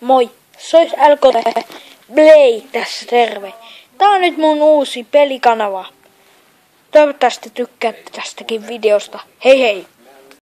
Moi, sois LKT blei tässä terve. Tää on nyt mun uusi pelikanava. Toivottavasti tykkäätte tästäkin videosta. Hei hei!